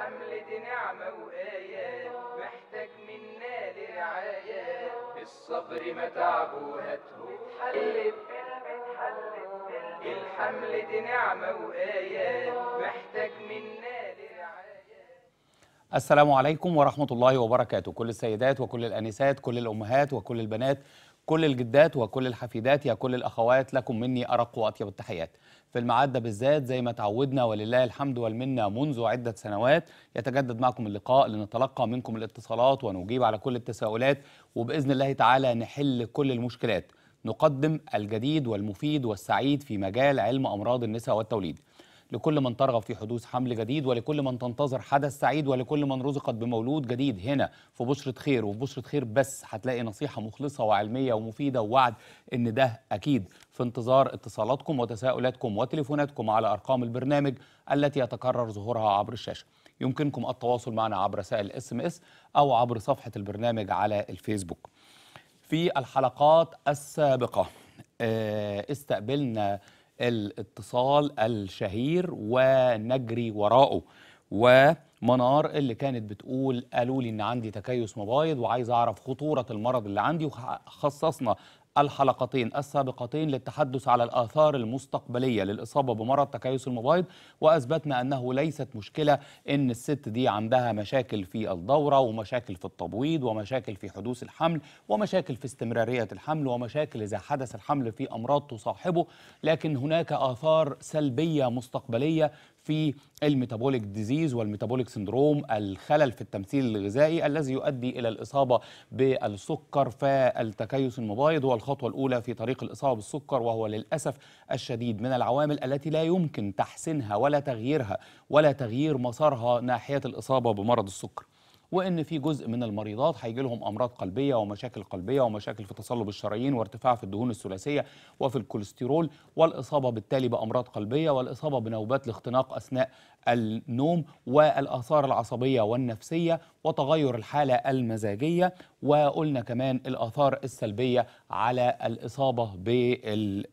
الحمل دي نعمة وآية محتاج منا لرعاية الصبر متعب وهاته اتحلب الحمل دي نعمة وآية محتاج منا السلام عليكم ورحمة الله وبركاته. كل السيدات وكل الأنسات كل الأمهات وكل البنات كل الجدات وكل الحفيدات يا كل الأخوات لكم مني أرق وأطيب التحيات. في الميعاد ده بالذات زي ما تعودنا ولله الحمد والمنة منذ عدة سنوات. يتجدد معكم اللقاء لنتلقى منكم الاتصالات ونجيب على كل التساؤلات. وبإذن الله تعالى نحل كل المشكلات. نقدم الجديد والمفيد والسعيد في مجال علم أمراض النساء والتوليد. لكل من ترغب في حدوث حمل جديد ولكل من تنتظر حدث سعيد ولكل من رزقت بمولود جديد. هنا في بشرة خير وفي بشرة خير بس هتلاقي نصيحة مخلصة وعلمية ومفيدة ووعد إن ده أكيد. في انتظار اتصالاتكم وتساؤلاتكم وتليفوناتكم على أرقام البرنامج التي يتكرر ظهورها عبر الشاشة. يمكنكم التواصل معنا عبر رسائل ال SMS أو عبر صفحة البرنامج على الفيسبوك. في الحلقات السابقة آه، استقبلنا الاتصال الشهير ونجري وراءه. ومنار اللي كانت بتقول قالوا لي إن عندي تكيس مبايض وعايز أعرف خطورة المرض اللي عندي وخصصنا الحلقتين السابقتين للتحدث على الآثار المستقبلية للإصابة بمرض تكيس المبايض وأثبتنا أنه ليست مشكلة إن الست دي عندها مشاكل في الدورة ومشاكل في التبويض ومشاكل في حدوث الحمل ومشاكل في استمرارية الحمل ومشاكل إذا حدث الحمل في أمراض تصاحبه لكن هناك آثار سلبية مستقبلية في ال metabolic disease وال metabolic syndrome الخلل في التمثيل الغذائي الذي يؤدي إلى الإصابة بالسكر فالتكيس المبايض. هو الخطوه الأولى في طريق الإصابة بالسكر وهو للأسف الشديد من العوامل التي لا يمكن تحسينها ولا تغييرها ولا تغيير مسارها ناحية الإصابة بمرض السكر. وإن في جزء من المريضات هيجي لهم أمراض قلبية ومشاكل قلبية ومشاكل في تصلب الشرايين وارتفاع في الدهون الثلاثية وفي الكوليسترول والإصابة بالتالي بأمراض قلبية والإصابة بنوبات الاختناق أثناء النوم والآثار العصبية والنفسية وتغير الحالة المزاجية وقلنا كمان الآثار السلبية على الإصابة بال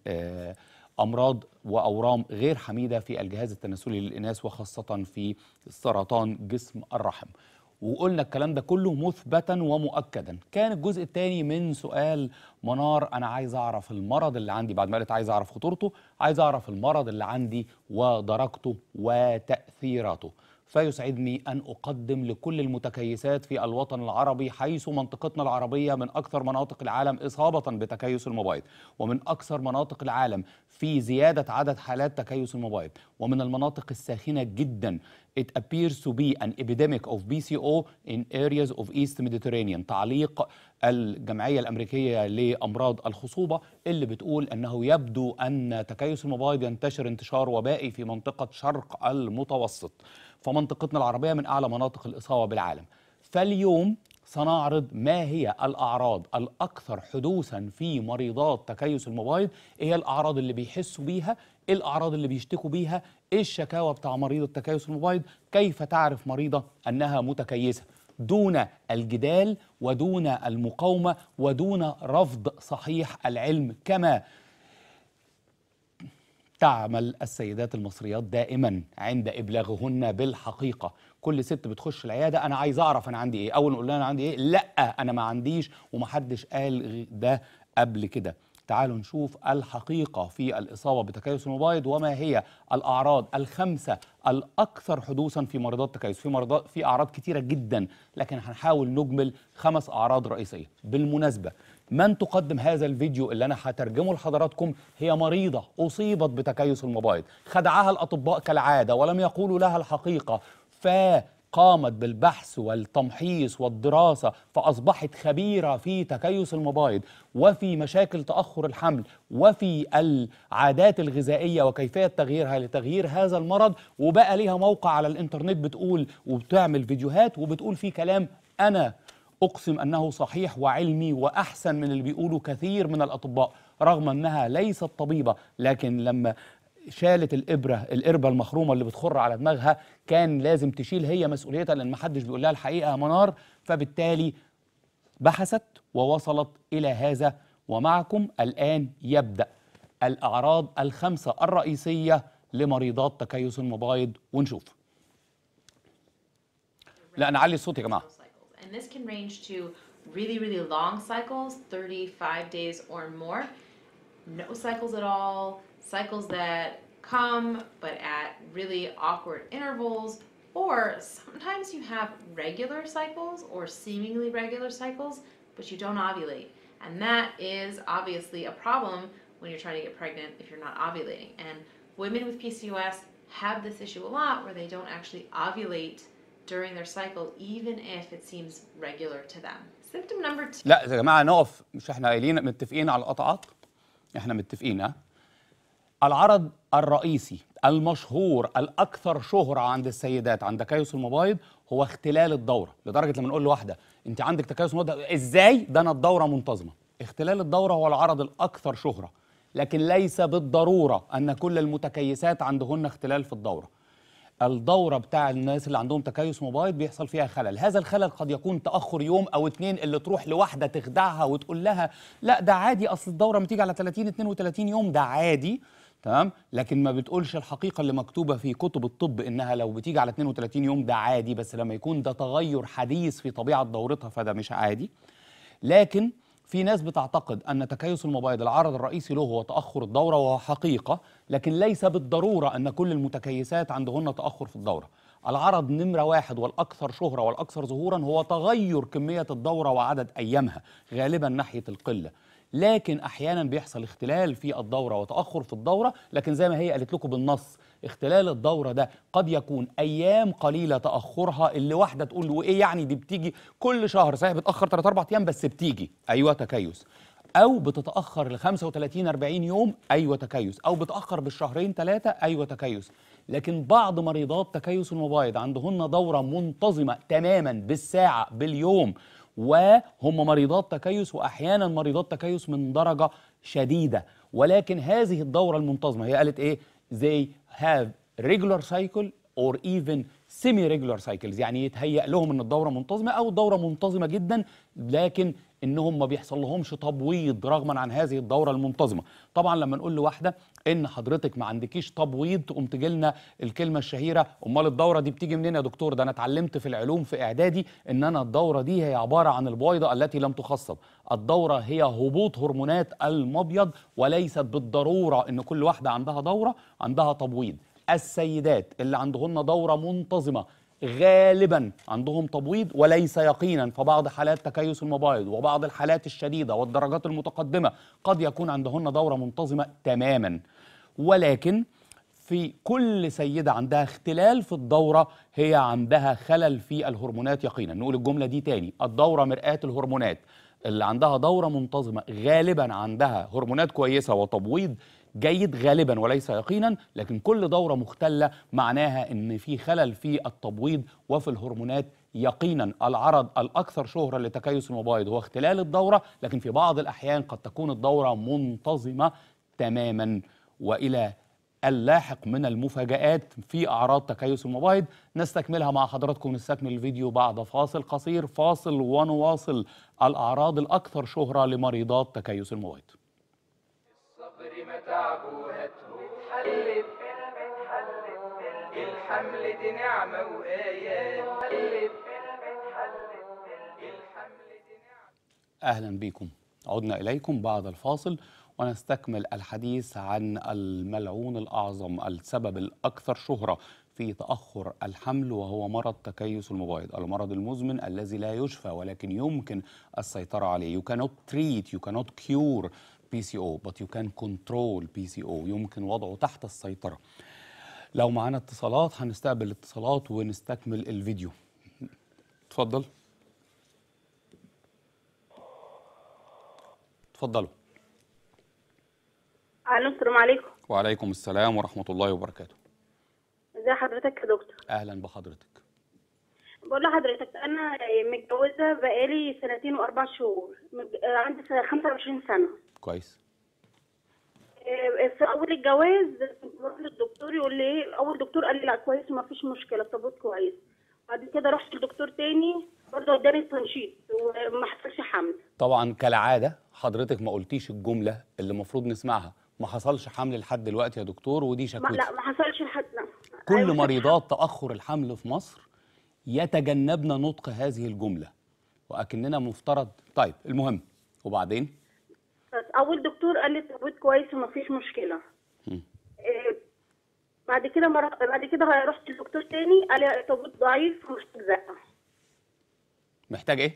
امراض وأورام غير حميدة في الجهاز التناسلي للإناث وخاصة في سرطان جسم الرحم. وقلنا الكلام ده كله مثبتا ومؤكدا. كان الجزء الثاني من سؤال منار أنا عايز أعرف المرض اللي عندي. بعد ما قالت عايز أعرف خطورته عايز أعرف المرض اللي عندي ودرجته وتأثيراته. فيسعدني أن أقدم لكل المتكيسات في الوطن العربي حيث منطقتنا العربية من أكثر مناطق العالم إصابة بتكيس المبايض ومن أكثر مناطق العالم في زيادة عدد حالات تكيس المبايض ومن المناطق الساخنة جدا. It appears to be an epidemic of BCO in areas of East Mediterranean. تعليق الجمعية الأمريكية لأمراض الخصوبة اللي بتقول أنه يبدو أن تكيس المبايض ينتشر انتشار وبائي في منطقة شرق المتوسط. فمنطقتنا العربية من أعلى مناطق الإصابة بالعالم. فاليوم سنعرض ما هي الأعراض الأكثر حدوثا في مريضات تكيس المبايض إيه الأعراض اللي بيحسوا بيها؟ إيه الأعراض اللي بيشتكوا بيها؟ إيه الشكاوى بتاع مريضة تكيس المبايض كيف تعرف مريضة أنها متكيسة؟ دون الجدال ودون المقاومة ودون رفض صحيح العلم. كما تعمل السيدات المصريات دائما عند إبلاغهن بالحقيقة. كل ست بتخش العيادة أنا عايز أعرف أنا عندي إيه. أول نقول لها أنا عندي إيه لأ أنا ما عنديش ومحدش قال ده قبل كده. تعالوا نشوف الحقيقة في الإصابة بتكيس المبايض وما هي الأعراض الخمسة الأكثر حدوثا في مريضات التكيس. في مريضات في أعراض كتيرة جدا لكن هنحاول نجمل خمس أعراض رئيسية. بالمناسبة من تقدم هذا الفيديو اللي أنا هترجمه لحضراتكم هي مريضة أصيبت بتكيس المبايض خدعها الأطباء كالعادة ولم يقولوا لها الحقيقة ف قامت بالبحث والتمحيص والدراسة فأصبحت خبيرة في تكيس المبايض وفي مشاكل تأخر الحمل وفي العادات الغذائية وكيفية تغييرها لتغيير هذا المرض وبقى ليها موقع على الإنترنت بتقول وبتعمل فيديوهات وبتقول فيه كلام أنا أقسم أنه صحيح وعلمي وأحسن من اللي بيقوله كثير من الأطباء رغم أنها ليست طبيبة لكن لما شالت الإبرة القربه المخرومة اللي بتخر على دماغها كان لازم تشيل هي مسؤوليتها لأن محدش بيقول لها الحقيقة يا منار فبالتالي بحثت ووصلت إلى هذا ومعكم الآن يبدأ الأعراض الخمسة الرئيسية لمريضات تكيس المبايض ونشوف لا نعلي الصوت يا جماعة cycles. And this can range to really, really long cycles, 35 days or more, no cycles at all, cycles that come but at really awkward intervals, or sometimes you have regular cycles or seemingly regular cycles, but you don't ovulate. And that is obviously a problem when you're trying to get pregnant if you're not ovulating. And women with PCOS have this issue a lot where they don't actually ovulate during their cycle, even if it seems regular to them. Symptom number two. لا يا جماعة نقف مش إحنا قايلين متفقين على القطعات إحنا متفقين ها؟ العرض الرئيسي المشهور الأكثر شهرة عند السيدات عند تكيس المبايض هو اختلال الدورة. لدرجة لما نقول لواحدة أنت عندك تكيس مبايض إزاي؟ ده أنا الدورة منتظمة. اختلال الدورة هو العرض الأكثر شهرة لكن ليس بالضرورة أن كل المتكيسات عندهن اختلال في الدورة. الدورة بتاع الناس اللي عندهم تكيس مبايض بيحصل فيها خلل. هذا الخلل قد يكون تأخر يوم أو اتنين اللي تروح لواحدة تخدعها وتقول لها لا ده عادي أصل الدورة بتيجي على 30 32 يوم ده عادي. تمام؟ لكن ما بتقولش الحقيقة اللي مكتوبة في كتب الطب إنها لو بتيجي على 32 يوم ده عادي بس لما يكون ده تغير حديث في طبيعة دورتها فده مش عادي. لكن في ناس بتعتقد أن تكيس المبايض العرض الرئيسي له هو تأخر الدورة وهو حقيقة. لكن ليس بالضرورة أن كل المتكيسات عندهن تأخر في الدورة. العرض نمرة واحد والأكثر شهرة والأكثر ظهورا هو تغير كمية الدورة وعدد أيامها غالبا ناحية القلة. لكن أحيانا بيحصل اختلال في الدورة وتأخر في الدورة لكن زي ما هي قالت لكم بالنص اختلال الدورة ده قد يكون أيام قليلة تأخرها اللي واحدة تقول إيه يعني دي بتيجي كل شهر صحيح بتأخر 3 4 أيام بس بتيجي. أيوه تكيس. أو بتتأخر ل 35 40 يوم أيوه تكيس. أو بتأخر بالشهرين ثلاثة أيوه تكيس. لكن بعض مريضات تكيس المبايض عندهن دورة منتظمة تماما بالساعة باليوم. وهم مريضات تكيس واحيانا مريضات تكيس من درجة شديدة. ولكن هذه الدورة المنتظمة هي قالت إيه؟ They have regular cycle or even semi regular cycles. يعني يتهيأ لهم إن الدورة منتظمة أو الدورة منتظمة جدا لكن إنهم ما بيحصل لهمش تبويض رغما عن هذه الدورة المنتظمة. طبعا لما نقول لواحدة إن حضرتك ما عندكيش تبويض تقوم تجي لنا الكلمة الشهيرة أمال الدورة دي بتيجي منين يا دكتور؟ ده أنا اتعلمت في العلوم في إعدادي إن أنا الدورة دي هي عبارة عن البويضة التي لم تخصب. الدورة هي هبوط هرمونات المبيض وليست بالضرورة إن كل واحدة عندها دورة عندها تبويض. السيدات اللي عندهن دورة منتظمة غالبا عندهم تبويض وليس يقينا فبعض حالات تكيس المبايض وبعض الحالات الشديدة والدرجات المتقدمة قد يكون عندهن دورة منتظمة تماما. ولكن في كل سيدة عندها اختلال في الدورة هي عندها خلل في الهرمونات يقينا. نقول الجملة دي تاني الدورة مرآة الهرمونات. اللي عندها دورة منتظمة غالبا عندها هرمونات كويسة وتبويض جيد غالبا وليس يقينا لكن كل دورة مختلة معناها إن في خلل في التبويض وفي الهرمونات يقينا. العرض الأكثر شهرة لتكيس المبايض هو اختلال الدورة لكن في بعض الأحيان قد تكون الدورة منتظمة تماما. وإلى اللاحق من المفاجآت في أعراض تكيس المبايض نستكملها مع حضراتكم نستكمل الفيديو بعد فاصل قصير فاصل ونواصل الأعراض الأكثر شهرة لمريضات تكيس المبايض الحمل دي نعمة وآيات. أهلا بكم عدنا إليكم بعد الفاصل ونستكمل الحديث عن الملعون الأعظم السبب الأكثر شهرة في تأخر الحمل وهو مرض تكيس المبايض المرض المزمن الذي لا يشفى ولكن يمكن السيطرة عليه. You cannot treat you cannot cure. PCO but you can control PCO يمكن وضعه تحت السيطرة. لو معانا اتصالات هنستقبل اتصالات ونستكمل الفيديو. اتفضل. اتفضلوا. ألو السلام عليكم. وعليكم السلام ورحمة الله وبركاته. ازي حضرتك يا دكتور؟ أهلا بحضرتك. بقول لحضرتك أنا متجوزة بقالي سنتين وأربع شهور عندي س- 25 سنة. كويس. إيه، في أول الجواز بروح للدكتور يقول لي إيه أول دكتور قال لي لا كويس ما فيش مشكلة التبويض كويس. بعد كده رحت لدكتور تاني برضه اداني تنشيط وما حصلش حمل. طبعا كالعادة حضرتك ما قلتيش الجملة اللي المفروض نسمعها. ما حصلش حمل لحد دلوقتي يا دكتور ودي شكوتي. لا ما حصلش لحد لا. كل أيوة، مريضات تأخر الحمل في مصر يتجنبن نطق هذه الجملة وأكننا مفترض. طيب المهم وبعدين؟ أول دكتور قال لي التبويض كويس ومفيش مشكلة. إيه، بعد كده ما رح- بعد كده رحت لدكتور تاني قال لي التبويض ضعيف ومحتاج زقة. محتاج إيه؟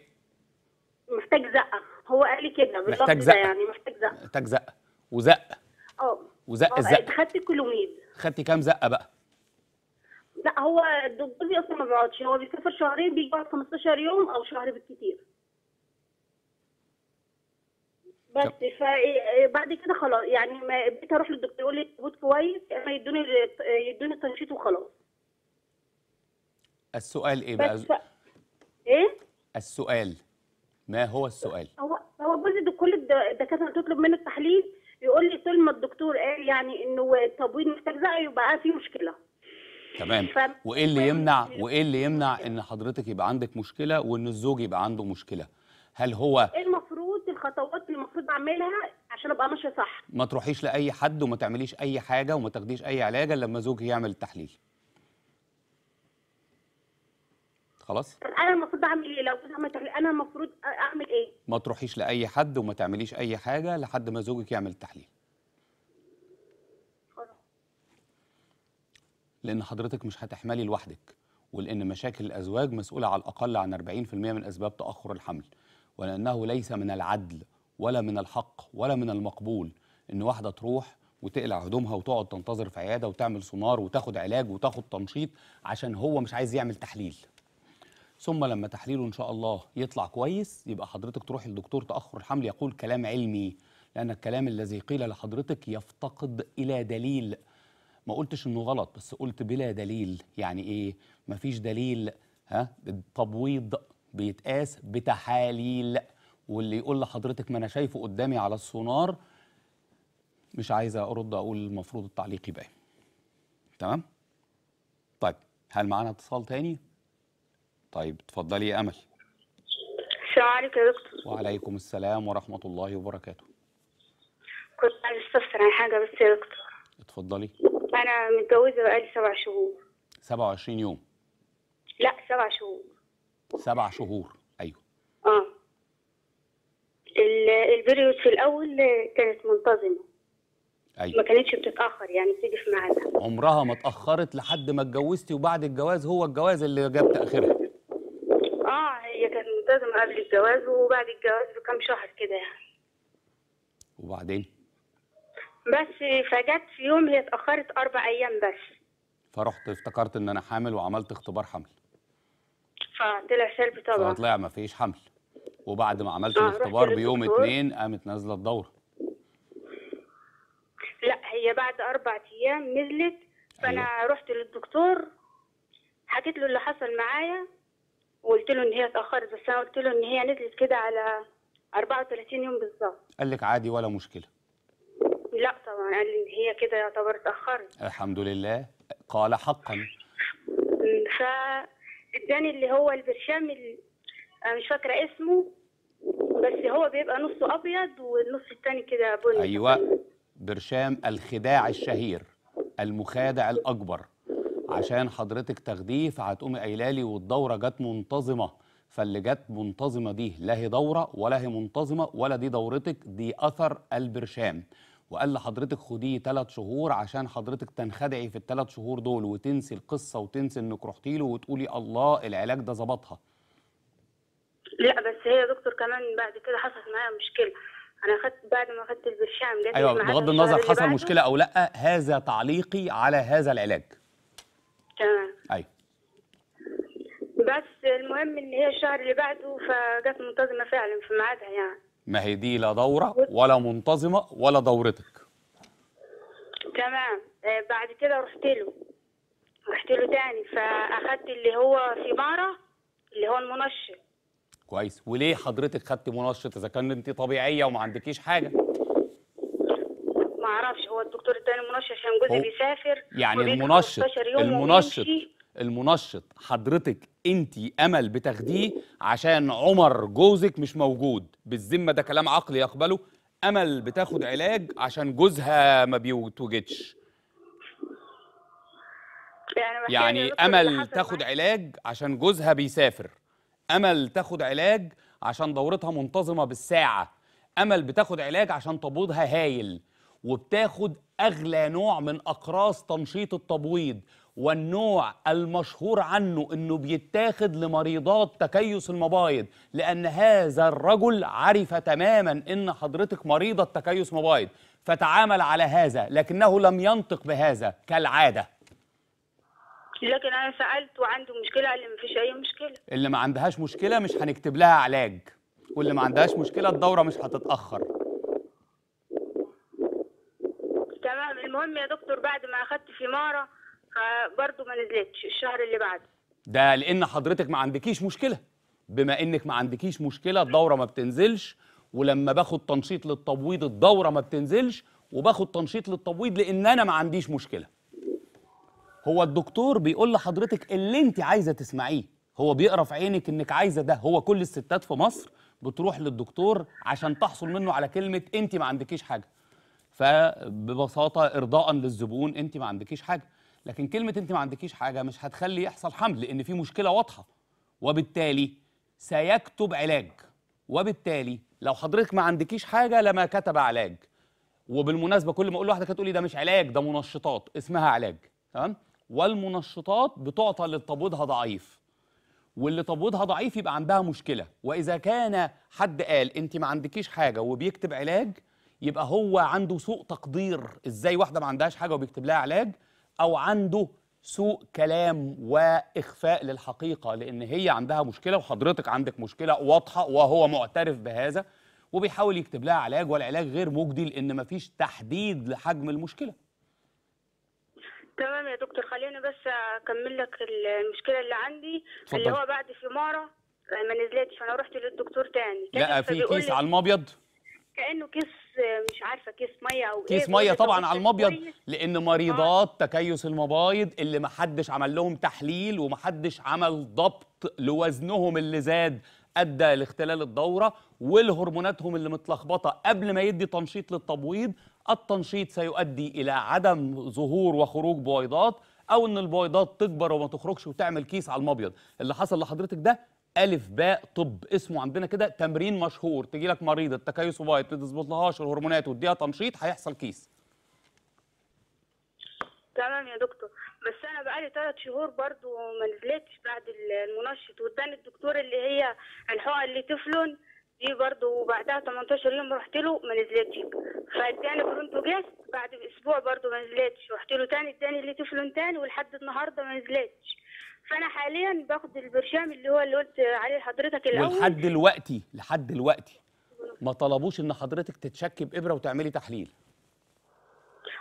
محتاج زقة. هو قال لي كده محتاج زقة. يعني محتاج زقة. محتاج زقة. وزق؟ آه. وزق آه، الزق خدت كلوميد. خدتي كام زقة بقى؟ لا هو الدكتور أصلا ما بيقعدش هو بيسافر شهرين بيقعد 15 يوم أو شهر بالكتير. بس فبعد كده خلاص يعني ما بقيت أروح للدكتور يقول لي التبويض كويس إما يدوني يدوني تنشيط وخلاص. السؤال إيه بقى؟ ف... إيه؟ السؤال ما هو السؤال؟ هو هو جزء كل الد- الدكاترة تطلب منه التحليل يقول لي طول ما الدكتور قال يعني إنه التبويض محتاج زقه يبقى في مشكلة. تمام. ف- وإيه اللي يمنع وإيه اللي يمنع إن حضرتك يبقى عندك مشكلة وإن الزوج يبقى عنده مشكلة؟ هل هو المفروض الخطوات اللي المفروض أعملها عشان أبقى ماشية صح. ما تروحيش لأي حد وما تعمليش أي حاجة وما تاخديش أي علاج إلا لما زوجك يعمل التحليل. خلاص؟ طب أنا المفروض أعمل إيه؟ لو عملت تحليل أنا المفروض أعمل إيه؟ ما تروحيش لأي حد وما تعمليش أي حاجة لحد ما زوجك يعمل التحليل. لأن حضرتك مش هتحملي لوحدك ولأن مشاكل الأزواج مسؤولة على الأقل عن 40% من أسباب تأخر الحمل. ولأنه ليس من العدل ولا من الحق ولا من المقبول إن واحدة تروح وتقلع هدومها وتقعد تنتظر في عيادة وتعمل سونار وتاخد علاج وتاخد تنشيط عشان هو مش عايز يعمل تحليل. ثم لما تحليله إن شاء الله يطلع كويس يبقى حضرتك تروح للدكتور تأخر الحمل يقول كلام علمي لأن الكلام الذي قيل لحضرتك يفتقد إلى دليل. ما قلتش إنه غلط بس قلت بلا دليل. يعني إيه؟ مفيش دليل. ها؟ التبويض بيتقاس بتحاليل واللي يقول لحضرتك ما أنا شايفه قدامي على السونار مش عايزه أرد أقول المفروض التعليق يبقى إيه. تمام؟ طيب هل معانا اتصال تاني؟ طيب اتفضلي يا أمل. السلام عليكم يا دكتور. وعليكم السلام ورحمة الله وبركاته. كنت عايز أستفسر عن حاجة بس يا دكتور. اتفضلي. أنا متجوزة بقالي سبع شهور. 27 يوم. لا سبع شهور. سبع شهور. أيوه. آه. ال- البريود في الأول كانت منتظمة. ما أيوه كانتش بتتأخر يعني بتيجي في ميعادها. عمرها ما اتأخرت لحد ما اتجوزتي وبعد الجواز هو الجواز اللي جاب تأخيرها. آه هي كانت منتظمة قبل الجواز وبعد الجواز بكام شهر كده يعني. وبعدين؟ بس فجت في يوم هي اتأخرت أربع أيام بس. فرحت افتكرت إن أنا حامل وعملت اختبار حمل. فطلع سلبي طبعا. فطلع ما فيش حمل. وبعد ما عملت آه، الاختبار بيوم. اتنين قامت نازلة الدورة. لا هي بعد أربع أيام نزلت فأنا أيوة. رحت للدكتور حكيت له اللي حصل معايا وقلت له إن هي اتأخرت بس أنا قلت له إن هي نزلت كده على 34 يوم بالظبط. قال لك عادي ولا مشكلة. لا طبعا قال لي إن هي كده يعتبر اتأخرت. الحمد لله. قال حقا. فاداني اللي هو البرشام مش فاكرة اسمه بس هو بيبقى نصه أبيض والنص التاني كده بني. أيوه برشام الخداع الشهير المخادع الأكبر. عشان حضرتك تاخديه فهتقومي قايلة لي والدورة جت منتظمة. فاللي جت منتظمة دي لا هي دورة ولا هي منتظمة ولا دي دورتك دي أثر البرشام. وقال لحضرتك خديه ثلاث شهور عشان حضرتك تنخدعي في الثلاث شهور دول وتنسي القصة وتنسي إنك رحتي له وتقولي الله العلاج ده ظبطها. لا بس هي يا دكتور كمان بعد كده حصلت معايا مشكلة. أنا أخدت بعد ما أخدت البرشام لي أيوه بغض النظر حصل. مشكلة أو لأ هذا تعليقي على هذا العلاج. تمام. أيوه. بس المهم إن هي الشهر اللي بعده فجت منتظمة فعلا في ميعادها يعني. ما هي دي لا دورة ولا منتظمة ولا دورتك. تمام. آه بعد كده رحت له. رحت له تاني. فأخدت اللي هو في مارة اللي هو المنشط. كويس. وليه حضرتك خدت منشط إذا كان أنت طبيعية وما عندكيش حاجة؟ ما أعرفش. هو الدكتور التاني منشط عشان جوزي بيسافر يعني المنشط 15 يوم المنشط. المنشط حضرتك انت امل بتاخديه عشان عمر جوزك مش موجود. بالذمة ده كلام عقلي يقبله. امل بتاخد علاج عشان جوزها ما بيتوجدش. يعني يعني امل تاخد. علاج عشان جوزها بيسافر. امل تاخد علاج عشان دورتها منتظمة بالساعة. امل بتاخد علاج عشان تبويضها هايل. وبتاخد أغلى نوع من أقراص تنشيط التبويض. والنوع المشهور عنه إنه بيتاخد لمريضات تكيس المبايض لأن هذا الرجل عرف تماما إن حضرتك مريضة تكيس مبايض فتعامل على هذا لكنه لم ينطق بهذا كالعادة. لكن أنا سألت وعنده مشكلة قال لي مفيش أي مشكلة. اللي ما عندهاش مشكلة مش هنكتب لها علاج واللي ما عندهاش مشكلة الدورة مش هتتأخر. تمام المهم يا دكتور بعد ما أخدت فيمارا فبرضه ما نزلتش الشهر اللي بعده. ده لأن حضرتك ما عندكيش مشكلة. بما إنك ما عندكيش مشكلة الدورة ما بتنزلش ولما باخد تنشيط للتبويض الدورة ما بتنزلش وباخد تنشيط للتبويض لأن أنا ما عنديش مشكلة. هو الدكتور بيقول لحضرتك اللي أنت عايزة تسمعيه هو بيقرأ في عينك إنك عايزة ده هو كل الستات في مصر بتروح للدكتور عشان تحصل منه على كلمة أنت ما عندكيش حاجة. فببساطة ارضاء للزبون أنت ما عندكيش حاجة. لكن كلمة انت ما عندكيش حاجة مش هتخلي يحصل حمل لأن في مشكلة واضحة. وبالتالي سيكتب علاج. وبالتالي لو حضرتك ما عندكيش حاجة لما كتب علاج. وبالمناسبة كل ما أقول لواحدة تقول ده مش علاج ده منشطات. اسمها علاج. تمام؟ والمنشطات بتعطى اللي تبويضها ضعيف. واللي تبويضها ضعيف يبقى عندها مشكلة. وإذا كان حد قال انت ما عندكيش حاجة وبيكتب علاج يبقى هو عنده سوء تقدير. إزاي واحدة ما عندهاش حاجة وبيكتب لها علاج؟ أو عنده سوء كلام وإخفاء للحقيقة لأن هي عندها مشكلة وحضرتك عندك مشكلة واضحة وهو معترف بهذا وبيحاول يكتب لها علاج والعلاج غير مجدي لأن مفيش تحديد لحجم المشكلة. تمام يا دكتور خليني بس أكمل لك المشكلة اللي عندي اتفضل. اللي هو بعد فيمارا ما نزلتش فأنا رحت للدكتور تاني. لا في كيس على المبيض؟ كأنه كيس مش عارفة كيس مية أو كيس إيه بيقول ميه طبعا على المبيض؟ لأن مريضات تكيس المبايض اللي ما حدش عمل لهم تحليل وما حدش عمل ضبط لوزنهم اللي زاد أدى لاختلال الدورة والهرموناتهم اللي متلخبطة قبل ما يدي تنشيط للتبويض التنشيط سيؤدي إلى عدم ظهور وخروج بويضات أو إن البويضات تكبر وما تخرجش وتعمل كيس على المبيض اللي حصل لحضرتك ده ألف باء طب. اسمه عندنا كده تمرين مشهور. تجي لك مريضه تكيس مبايض ما تظبطلهاش الهرمونات وتديها تنشيط هيحصل كيس. تمام يا دكتور. بس أنا بقالي ثلاث شهور برضو ما نزلتش بعد المنشط. واداني الدكتور اللي هي الحقن اللي تفلون دي برضو بعدها 18 يوم رحت له ما نزلتش. فاداني برونتوجاس بعد أسبوع برضو ما نزلتش. رحت له تاني اداني اللي تفلون تاني ولحد النهارده ما نزلتش. فانا حاليا باخد البرشام اللي هو اللي قلت عليه لحضرتك الأول. ولحد دلوقتي لحد دلوقتي ما طلبوش إن حضرتك تتشكي بإبرة وتعملي تحليل.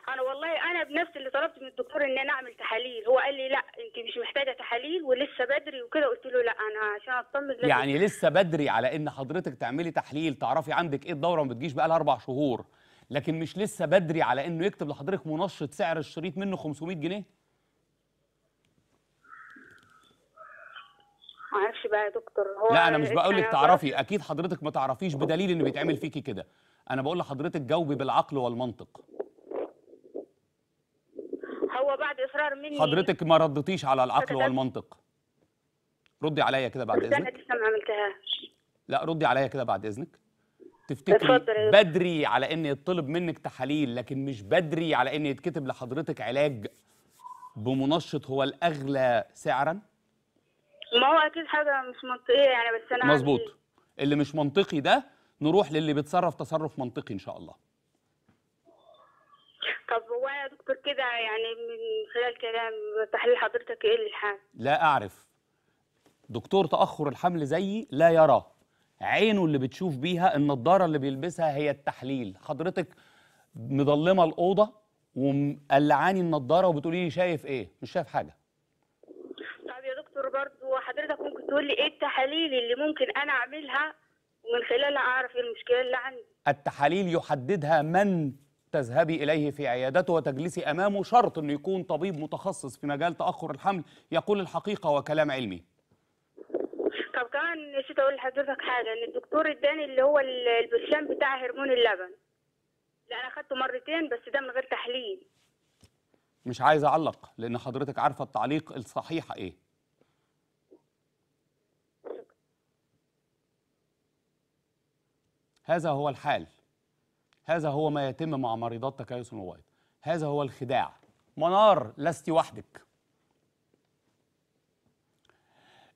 أنا والله أنا بنفسي اللي طلبت من الدكتور إن أنا أعمل تحاليل. هو قال لي لأ أنت مش محتاجة تحاليل ولسه بدري وكده. قلت له لأ أنا عشان أطمن يعني لسه بدري على إن حضرتك تعملي تحليل تعرفي عندك إيه الدورة ما بتجيش بقى أربع شهور. لكن مش لسه بدري على إنه يكتب لحضرتك منشط سعر الشريط منه 500 جنيه؟ ما أعرفش بقى يا دكتور هو لا أنا مش بقول لك تعرفي. أكيد حضرتك ما تعرفيش بدليل إن بيتعمل فيكي كده. أنا بقول لحضرتك جاوبي بالعقل والمنطق. هو بعد إصرار مني. حضرتك ما ردتيش على العقل. والمنطق. ردي عليا كده بعد إذنك. لسه ما عملتهاش. لا ردي عليا كده بعد إذنك. تفتكري. بدري على إن يطلب منك تحاليل لكن مش بدري على إن يتكتب لحضرتك علاج بمنشط هو الأغلى سعرا؟ ما هو أكيد حاجة مش منطقية يعني بس أنا مظبوط. اللي مش منطقي ده نروح للي بيتصرف تصرف منطقي إن شاء الله؟ طب هو يا دكتور كده يعني من خلال كلام تحليل حضرتك إيه الحال؟ لا أعرف. دكتور تأخر الحمل زيي لا يرى. عينه اللي بتشوف بيها النضارة اللي بيلبسها هي التحليل. حضرتك مضلمه الأوضة ومقلعاني النضارة وبتقولي لي شايف إيه؟ مش شايف حاجة طب يا دكتور برضو حضرتك ممكن تقول لي إيه التحاليل اللي ممكن أنا أعملها ومن خلالها أعرف إيه المشكلة اللي عندي؟ التحاليل يحددها من تذهبي إليه في عيادته وتجلسي أمامه شرط إنه يكون طبيب متخصص في مجال تأخر الحمل يقول الحقيقة وكلام علمي. طب كمان نسيت أقول لحضرتك حاجة إن الدكتور اداني اللي هو ال- البرشام بتاع هرمون اللبن. لا أنا اخدته مرتين بس ده من غير تحليل. مش عايز أعلق لأن حضرتك عارفة التعليق الصحيحه إيه. هذا هو الحال. هذا هو ما يتم مع مريضات تكيس المبيض هذا هو الخداع. منار لست وحدك.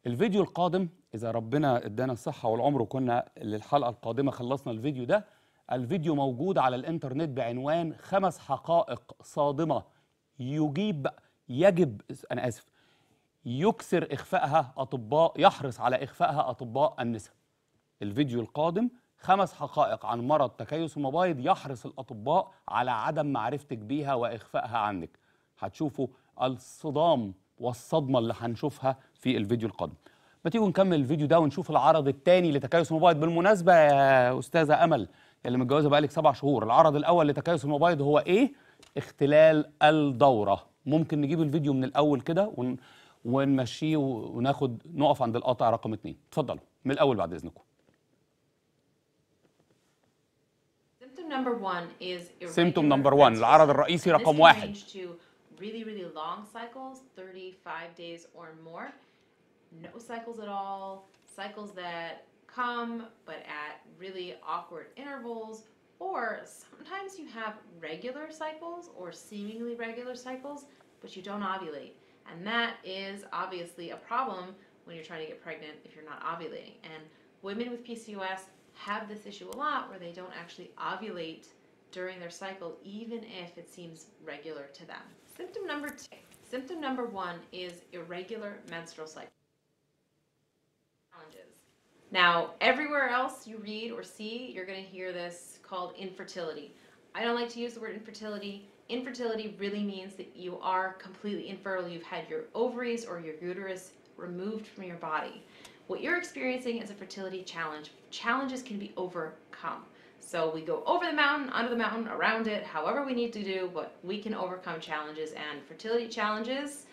الفيديو القادم إذا ربنا إدانا الصحة والعمر وكنا للحلقة القادمة خلصنا الفيديو ده الفيديو موجود على الإنترنت بعنوان خمس حقائق صادمة يجيب يجب أنا آسف يكثر إخفائها أطباء يحرص على إخفائها أطباء النساء. الفيديو القادم خمس حقائق عن مرض تكيس المبايض يحرص الأطباء على عدم معرفتك بيها وإخفائها عنك. هتشوفوا الصدام والصدمة اللي هنشوفها في الفيديو القادم. ما تيجوا نكمل الفيديو ده ونشوف العرض الثاني لتكيس المبايض بالمناسبة يا أستاذة أمل اللي متجوزة بقالك سبع شهور. العرض الأول لتكيس المبايض هو إيه؟ اختلال الدورة. ممكن نجيب الفيديو من الأول كده ون... ونمشيه وناخد نقف عند القطع رقم اتنين. اتفضلوا من الأول بعد إذنكم. Symptom number one is سيمتوم irregular نمبر 1 menstrual العرض cycles. الرئيسي This رقم can واحد range to really, really long cycles, 35 days or more. No cycles at all. Cycles that come but at really awkward intervals. Or sometimes you have regular cycles or seemingly regular cycles, but you don't ovulate. And that is obviously a problem when you're trying to get pregnant if you're not ovulating. And women with PCOS have this issue a lot where they don't actually ovulate during their cycle, even if it seems regular to them. Symptom number two. Symptom number one is irregular menstrual cycle. Challenges. Now, everywhere else you read or see, you're going to hear this called infertility. I don't like to use the word infertility. Infertility really means that you are completely infertile. You've had your ovaries or your uterus removed from your body. What you're experiencing is a fertility challenge. Challenges can be overcome. So we go over the mountain, under the mountain, around it, however we need to do, but we can overcome challenges. And fertility challenges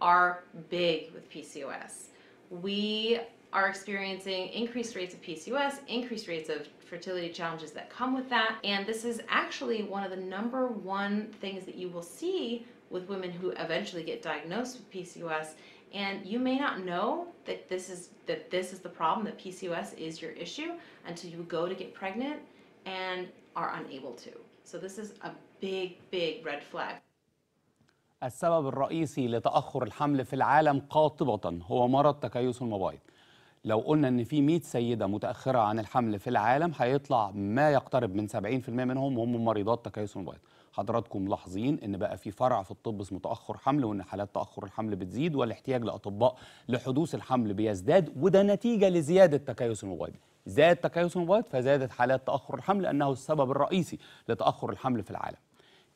are big with PCOS. We are experiencing increased rates of PCOS, increased rates of fertility challenges that come with that. And this is actually one of the number one things that you will see with women who eventually get diagnosed with PCOS. And you may not know that this is that this is the problem, that PCOS is your issue until you go to get pregnant and are unable to. So this is a big, big red flag. السبب الرئيسي لتأخر الحمل في العالم قاطبة هو مرض تكيس المبايض لو قلنا ان في 100 سيده متاخره عن الحمل في العالم هيطلع ما يقترب من 70% منهم هم مريضات تكيس المبيض حضراتكم ملاحظين إن بقى في فرع في الطب اسمه تأخر حمل وإن حالات تأخر الحمل بتزيد والاحتياج لأطباء لحدوث الحمل بيزداد وده نتيجة لزيادة تكيس المبيض زاد تكيس المبيض فزادت حالات تأخر الحمل لأنه السبب الرئيسي لتأخر الحمل في العالم.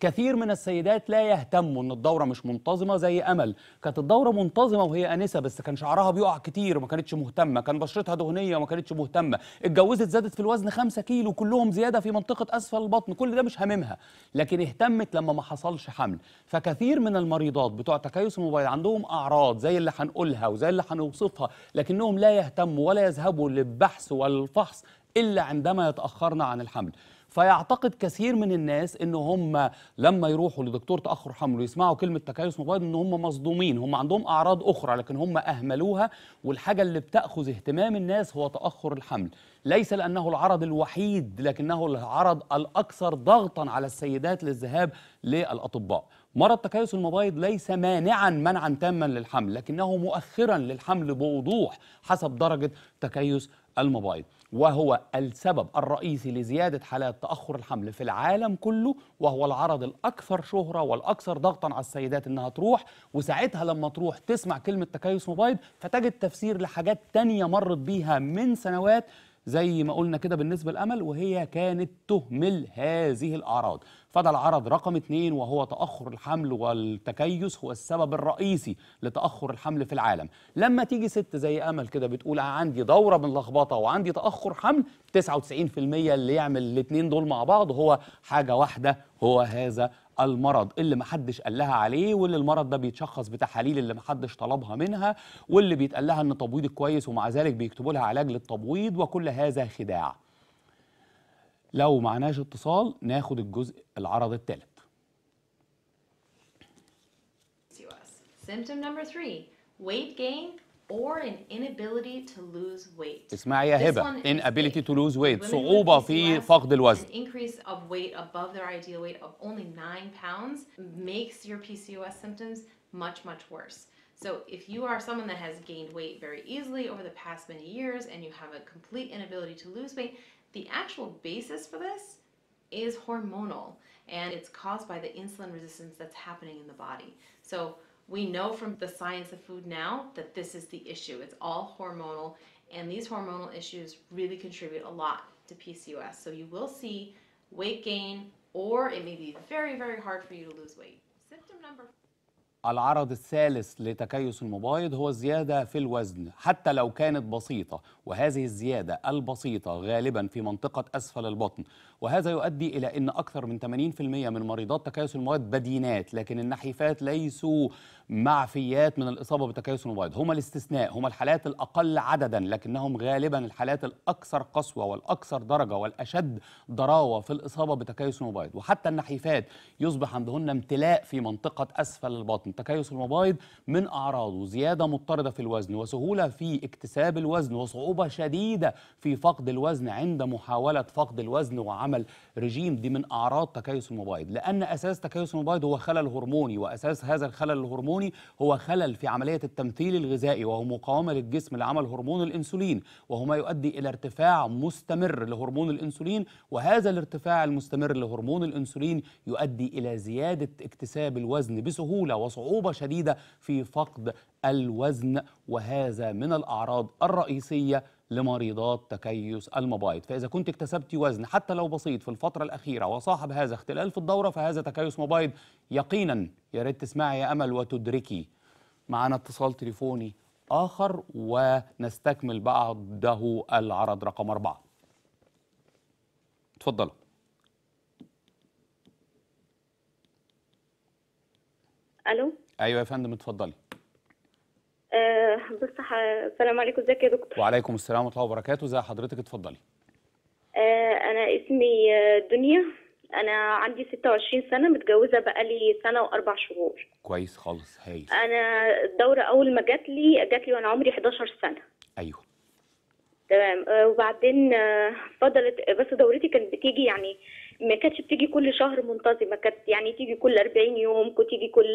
كثير من السيدات لا يهتموا إن الدورة مش منتظمة زي أمل. كانت الدورة منتظمة وهي أنسة بس كان شعرها بيقع كتير وما كانتش مهتمة. كان بشرتها دهنية وما كانتش مهتمة. اتجوزت زادت في الوزن 5 كيلو كلهم زيادة في منطقة أسفل البطن. كل ده مش هاممها لكن اهتمت لما ما حصلش حمل. فكثير من المريضات بتوع تكيس المبيض عندهم أعراض زي اللي هنقولها وزي اللي هنوصفها لكنهم لا يهتموا ولا يذهبوا للبحث والفحص إلا عندما يتأخرن عن الحمل. فيعتقد كثير من الناس إن هم لما يروحوا لدكتور تأخر حمل ويسمعوا كلمة تكيس مبيض إن هم مصدومين هم عندهم أعراض أخرى لكن هم أهملوها والحاجة اللي بتأخذ اهتمام الناس هو تأخر الحمل. ليس لأنه العرض الوحيد لكنه العرض الأكثر ضغطا على السيدات للذهاب للأطباء. مرض تكيس المبيض ليس مانعا منعا تاما للحمل لكنه مؤخرا للحمل بوضوح حسب درجة تكيس المبيض وهو السبب الرئيسي لزيادة حالات تأخر الحمل في العالم كله وهو العرض الأكثر شهرة والأكثر ضغطا على السيدات إنها تروح. وساعتها لما تروح تسمع كلمة تكيس مبيض فتجد تفسير لحاجات تانية مرت بيها من سنوات زي ما قلنا كده بالنسبة لأمل وهي كانت تهمل هذه الأعراض. فده العرض رقم اتنين وهو تأخر الحمل والتكيس هو السبب الرئيسي لتأخر الحمل في العالم. لما تيجي ست زي أمل كده بتقول عندي دورة ملخبطة وعندي تأخر حمل 99% اللي يعمل الاتنين دول مع بعض هو حاجة واحدة هو هذا المرض اللي محدش قال لها عليه واللي المرض ده بيتشخص بتحاليل اللي محدش طلبها منها واللي بيتقال لها إن تبويض كويس ومع ذلك بيكتبوا لها علاج للتبويض وكل هذا خداع. لو معناش اتصال ناخد الجزء العرض الثالث Symptom number three weight gain or an inability to lose weight. اسمعي يا This هبه one is inability big. to lose weight Women with صعوبه في PCOS, فقد الوزن An increase of weight above their ideal weight of only nine pounds makes your PCOS symptoms much, much worse. So if you are someone that has gained weight very easily over the past many years and you have a complete inability to lose weight, the actual basis for this is hormonal and it's caused by the insulin resistance that's happening in the body. So we know from the science of food now that this is the issue. It's all hormonal and these hormonal issues really contribute a lot to PCOS. So you will see weight gain or it may be very, very hard for you to lose weight. Symptom number العرض الثالث لتكيس المبايض هو الزيادة في الوزن حتى لو كانت بسيطة وهذه الزيادة البسيطة غالبا في منطقة أسفل البطن. وهذا يؤدي إلى أن أكثر من 80% من مريضات تكيس المبايض بدينات لكن النحيفات ليسوا معفيات من الإصابة بتكيس المبايض هم الاستثناء هم الحالات الأقل عددا لكنهم غالبا الحالات الأكثر قسوة والأكثر درجة والأشد ضراوة في الإصابة بتكيس المبايض وحتى النحيفات يصبح عندهن امتلاء في منطقة أسفل البطن. تكيس المبايض من أعراضه زيادة مضطردة في الوزن وسهولة في اكتساب الوزن وصعوبة شديدة في فقد الوزن عند محاولة فقد الوزن وعمل رجيم. دي من أعراض تكيس المبايض لأن أساس تكيس المبايض هو خلل هرموني وأساس هذا الخلل الهرموني هو خلل في عملية التمثيل الغذائي وهو مقاومة للجسم لعمل هرمون الأنسولين وهو ما يؤدي إلى ارتفاع مستمر لهرمون الأنسولين وهذا الارتفاع المستمر لهرمون الأنسولين يؤدي إلى زيادة اكتساب الوزن بسهولة وصعوبة شديدة في فقد الوزن وهذا من الأعراض الرئيسية لمريضات تكيس المبايض فإذا كنت اكتسبت وزن حتى لو بسيط في الفترة الأخيرة وصاحب هذا اختلال في الدورة فهذا تكيس مبايض يقينا. يا ريت تسمعي يا أمل وتدركي. معنا اتصال تليفوني آخر ونستكمل بعده العرض رقم أربعة. اتفضلوا ألو؟ أيوة يا فندم اتفضلي. آه بص ح- السلام عليكم. ازيك يا دكتور؟ وعليكم السلام ورحمة الله وبركاته. زي حضرتك؟ اتفضلي. آه أنا اسمي آه، دنيا. أنا عندي 26 سنة متجوزة بقالي سنة وأربع شهور. كويس خالص هايل. أنا الدورة اول ما جات لي جات لي وأنا عمري 11 سنة. أيوه. تمام. وبعدين فضلت بس دورتي كانت بتيجي يعني ما كانتش بتيجي كل شهر منتظمة كانت يعني تيجي كل 40 يوم كنت تيجي كل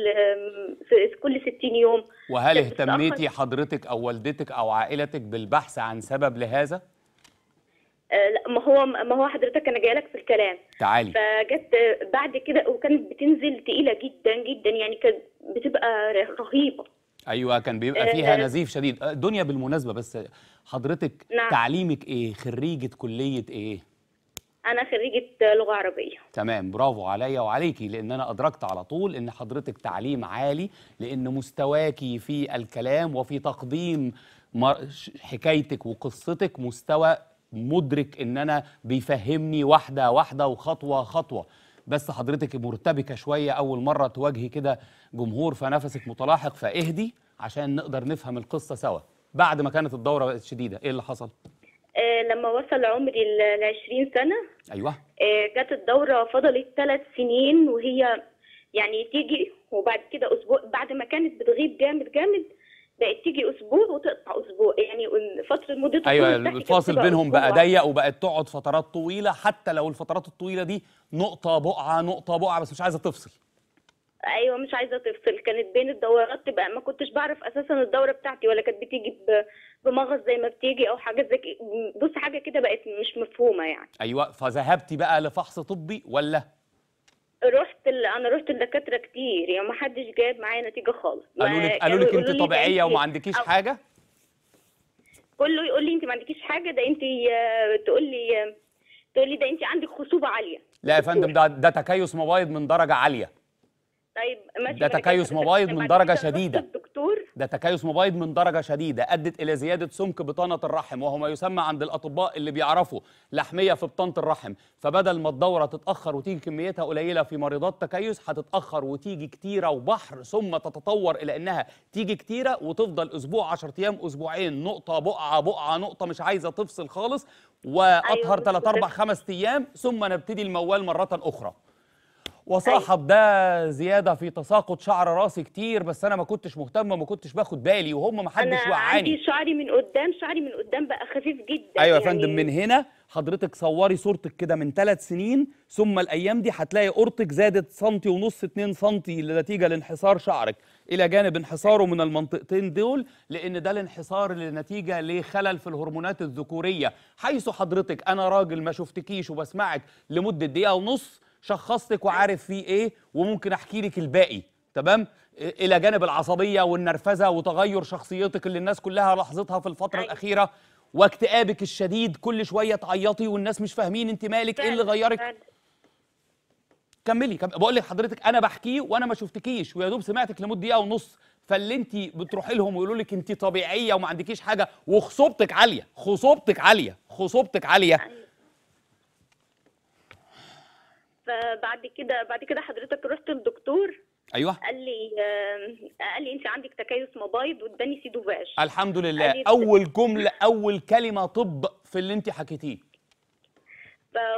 كل 60 يوم وهل. اهتميتي حضرتك أو والدتك أو عائلتك بالبحث عن سبب لهذا؟ آه، لا ما هو ما هو حضرتك أنا جاية لك في الكلام تعالي فجت آه، بعد كده وكانت بتنزل تقيلة جدا جدا يعني كانت بتبقى رهيبة أيوه كان بيبقى فيها آه. نزيف شديد آه، دنيا بالمناسبة بس حضرتك نعم. تعليمك إيه؟ خريجة كلية إيه؟ أنا خريجة لغة عربية. تمام برافو عليا وعليكي لأن أنا أدركت على طول إن حضرتك تعليم عالي لأن مستواكي في الكلام وفي تقديم حكايتك وقصتك مستوى مدرك إن أنا بيفهمني واحدة واحدة وخطوة خطوة. بس حضرتك مرتبكة شوية أول مرة تواجهي كده جمهور فنفسك متلاحق فاهدي عشان نقدر نفهم القصة سوا. بعد ما كانت الدورة بقت شديدة إيه اللي حصل؟ لما وصل عمري ل 20 سنة أيوه. آه، جت الدورة فضلت ثلاث سنين وهي يعني تيجي وبعد كده أسبوع بعد ما كانت بتغيب جامد جامد بقت تيجي أسبوع وتقطع أسبوع. يعني فترة مدة أيوه الفاصل بينهم بقى. ضيق وبقت تقعد فترات طويلة حتى لو الفترات الطويلة دي نقطة بقعة نقطة بقعة بس مش عايزة تفصل. أيوة مش عايزة تفصل. كانت بين الدورات تبقى ما كنتش بعرف أساسا الدورة بتاعتي ولا كانت بتيجي بمغص زي ما بتيجي أو حاجة زي كده. بص حاجة كده بقت مش مفهومة يعني. أيوه فذهبتي بقى لفحص طبي ولا؟ رحت ال... أنا رحت لدكاترة كتير. يعني ما حدش جايب معايا نتيجة خالص. ما قالوا لك قالوا لك أنت طبيعية وما عندكيش أو- حاجة؟ كله يقول لي أنت ما عندكيش حاجة ده أنت آه، تقول لي آه، تقول لي ده أنت عندك خصوبة عالية. لا يا فندم ده ده تكيس مبايض من درجة عالية. طيب ماشي ده تكيس مبايض من رحت شديدة. الدكتور. ده تكيس مبايض من درجة شديدة أدت إلى زيادة سمك بطانة الرحم وهو ما يسمى عند الأطباء اللي بيعرفوا لحمية في بطانة الرحم. فبدل ما الدورة تتأخر وتيجي كميتها قليلة في مريضات تكيس هتتأخر وتيجي كتيرة وبحر ثم تتطور إلى إنها تيجي كتيرة وتفضل أسبوع 10 أيام أسبوعين نقطة بقعة بقعة نقطة مش عايزة تفصل خالص وأطهر أيوة، 3 بس- 4 5 أيام ثم نبتدي الموال مرة أخرى. وصاحب ده زيادة في تساقط شعر راسي كتير بس أنا ما كنتش مهتمه ما كنتش باخد بالي وهم ما أنا حدش وعاني. عندي شعري من قدام شعري من قدام بقى خفيف جدا أيوه يا يعني. فندم من هنا حضرتك صوري صورتك كده من ثلاث سنين ثم الأيام دي هتلاقي قرطك زادت سنتي ونص 2 سنتي نتيجه لانحسار شعرك. إلى جانب انحساره من المنطقتين دول لأن ده الانحسار اللي نتيجه لخلل في الهرمونات الذكورية. حيث حضرتك أنا راجل ما شفتكيش وبسمعك لمدة دقيقة ونص شخصتك وعارف فيه إيه وممكن أحكي لك الباقي تمام إلى جانب العصبية والنرفزة وتغير شخصيتك اللي الناس كلها لاحظتها في الفترة أيوة. الأخيرة واكتئابك الشديد كل شوية تعيطي والناس مش فاهمين أنت مالك إيه اللي غيرك فعلاً. كملي كم... بقول لك حضرتك أنا بحكيه وأنا ما شفتكيش ويا دوب سمعتك لمدة دقيقة ونص فاللي أنت بتروحي لهم ويقولوا لك أنت طبيعية وما عندكيش حاجة وخصوبتك عالية خصوبتك عالية خصوبتك عالية فبعد كده بعد كده حضرتك رحت للدكتور. أيوه. قال لي آم، قال لي أنت عندك تكيس مبايض واداني سيدوفاج الحمد لله. أول جملة أول كلمة طب في اللي أنت حكيتيه.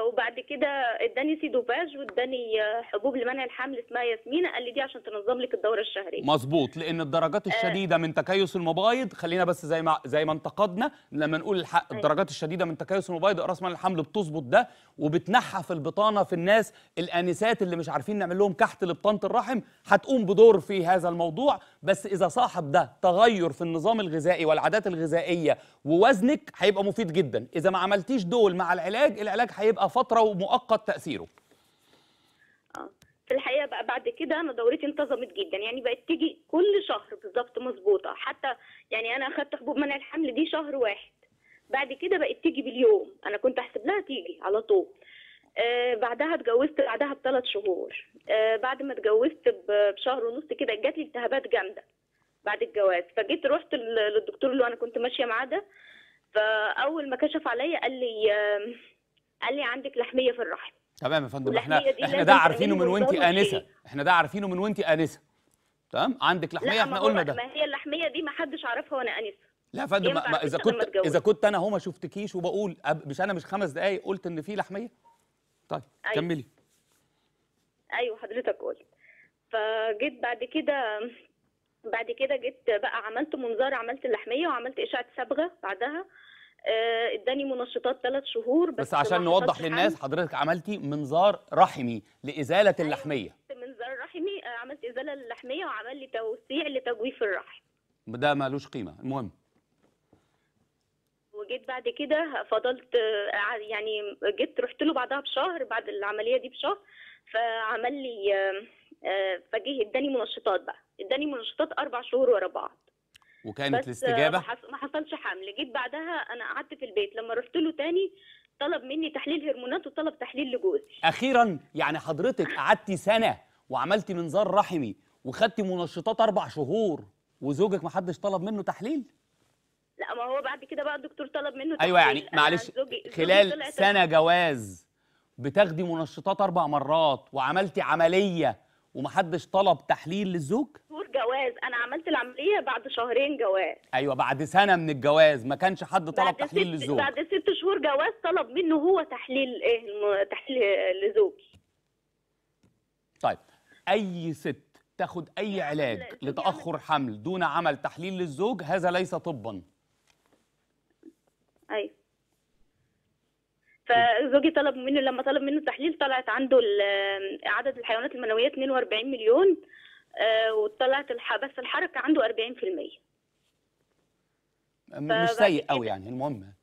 وبعد كده اداني سيدوفاج واداني آه، حبوب لمنع الحمل اسمها ياسمينة قال لي دي عشان تنظم لك الدورة الشهرية. مظبوط لأن الدرجات الشديدة من تكيس المبايض خلينا بس زي ما زي ما انتقدنا لما نقول الحق الدرجات الشديدة من تكيس المبايض رأس مال الحمل بتظبط ده وبتنحف البطانة في الناس الأنسات اللي مش عارفين نعمل لهم كحت لبطانة الرحم هتقوم بدور في هذا الموضوع. بس إذا صاحب ده تغير في النظام الغذائي والعادات الغذائية ووزنك هيبقى مفيد جدا. إذا ما عملتيش دول مع العلاج العلاج هيبقى فترة ومؤقت تأثيره. آه في الحقيقة بقى بعد كده أنا دورتي انتظمت جدا. يعني بقت تيجي كل شهر بالظبط مظبوطة. حتى يعني أنا أخدت حبوب منع الحمل دي شهر واحد. بعد كده بقت تيجي باليوم. أنا كنت احسب لها تيجي على طول. آه بعدها اتجوزت بعدها بثلاث شهور. آه بعد ما اتجوزت بشهر ونص كده جات لي التهابات جامدة بعد الجواز. فجيت رحت لل- للدكتور اللي أنا كنت ماشية معاه ده. فأول ما كشف عليا قال لي آه قال لي عندك لحمية في الرحم. تمام يا فندم إحنا إحنا ده عارفينه من وانت آنسة. إحنا ده عارفينه من وانت آنسة. تمام؟ عندك لحمية؟ إحنا قلنا ده. ما هي اللحمية دي ما حدش عارفها وأنا آنسة. لا يا فندم إذا كنت. إذا كنت أنا هو ما شفتكيش وبقول مش أنا مش خمس دقايق قلت إن في لحمية؟ طيب أيوة. كملي. أيوه حضرتك قلت فجيت بعد كده بعد كده جيت بقى عملت منظار عملت اللحمية وعملت إشعة صبغه بعدها. آه، اداني منشطات ثلاث شهور بس, بس عشان نوضح للناس. حضرتك عملتي منظار رحمي لإزالة اللحمية. منظار رحمي آه، عملت إزالة للحمية وعمل لي توسيع لتجويف الرحم. ده مالوش قيمة. المهم. وجيت بعد كده فضلت آه، يعني جيت رحت له بعدها بشهر بعد العملية دي بشهر فعمل لي آه، آه، فجه اداني منشطات بقى. اداني منشطات أربع شهور ورا بعض. وكانت الاستجابة؟ ما حص- ما حصلش حمل. جيت بعدها أنا قعدت في البيت. لما رحت له تاني طلب مني تحليل هرمونات وطلب تحليل لجوزي. أخيرا يعني حضرتك قعدتي سنة وعملتي منظار رحمي وخدتي منشطات أربع شهور وزوجك ما حدش طلب منه تحليل؟ لا ما هو بعد كده بقى الدكتور طلب منه أيوه تحليل. يعني أنا معلش خلال سنة جواز بتاخدي منشطات أربع مرات وعملتي عملية ومحدش طلب تحليل للزوج؟ شهور جواز. أنا عملت العملية بعد شهرين جواز. أيوه بعد سنة من الجواز. ما كانش حد طلب تحليل ست للزوج. بعد ست شهور جواز طلب منه هو تحليل إيه تحليل لزوجي. طيب أي ست تاخد أي علاج لتأخر حمل دون عمل تحليل للزوج؟ هذا ليس طبا. أيوه. فزوجي طلب منه لما طلب منه تحليل طلعت عنده ال- عدد الحيوانات المنوية 42 مليون آه، وطلعت الح... بس الحركة عنده 40% م- مش سيء قوي يعني المهم.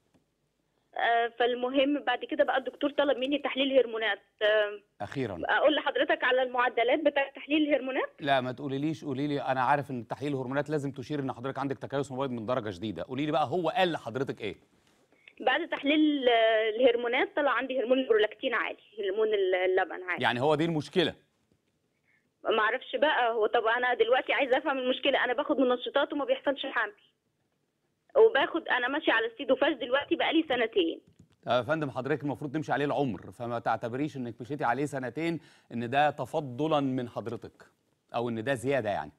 آه، فالمهم بعد كده بقى الدكتور طلب مني تحليل هرمونات. آه، أخيرا. أقول لحضرتك على المعدلات بتاع تحليل الهرمونات؟ لا ما تقوليليش قولي لي أنا عارف إن تحليل الهرمونات لازم تشير إن حضرتك عندك تكيس مبيض من درجة شديدة. قولي لي بقى هو قال لحضرتك إيه؟ بعد تحليل آه، الهرمونات طلع عندي هرمون البرولاكتين عالي هرمون اللبن عالي. يعني هو دي المشكلة؟ ما أعرفش بقى هو طب أنا دلوقتي عايزه افهم المشكلة أنا باخد منشطات وما بيحصلش حمل. وباخد أنا ماشية على السيدوفاش دلوقتي بقالي سنتين. يا فندم حضرتك المفروض تمشي عليه العمر فما تعتبريش انك مشيتي عليه سنتين ان ده تفضلا من حضرتك أو ان ده زيادة يعني.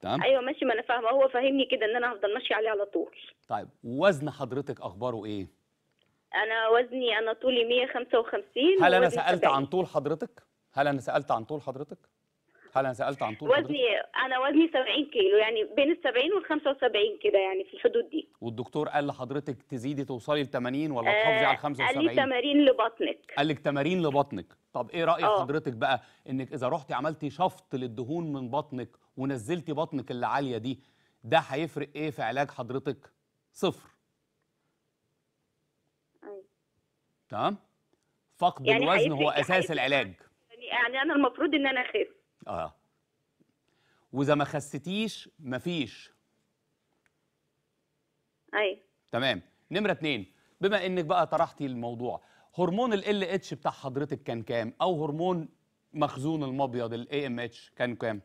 تمام؟ أيوه ماشي ما أنا فاهمة. هو فاهمني كده إن أنا هفضل ماشية عليه على طول. طيب وزن حضرتك أخباره إيه؟ أنا وزني أنا طولي 155 هل أنا سألت 70. عن طول حضرتك؟ هل أنا سألت عن طول حضرتك؟ هل أنا سألت عن طول حضرتك؟ وزني أنا وزني 70 كيلو يعني بين ال 70 وال 75 كده يعني في الحدود دي. والدكتور قال لحضرتك تزيدي توصلي ل 80 ولا تحافظي على آه، قال لي 75 تمارين لبطنك. قال لك تمارين لبطنك. طب إيه رأي آه. حضرتك بقى إنك إذا رحتي عملتي شفط للدهون من بطنك ونزلتي بطنك اللي عاليه دي ده هيفرق إيه في علاج حضرتك؟ صفر. أيوة. تمام؟ فقد يعني الوزن هو أساس العلاج. يعني يعني أنا المفروض إن أنا أخف. آه. وإذا ما خستيش مفيش أيوه. تمام. نمرة اتنين بما إنك بقى طرحتي الموضوع هرمون ال H بتاع حضرتك كان كام؟ أو هرمون مخزون المبيض ال AMH كان كام؟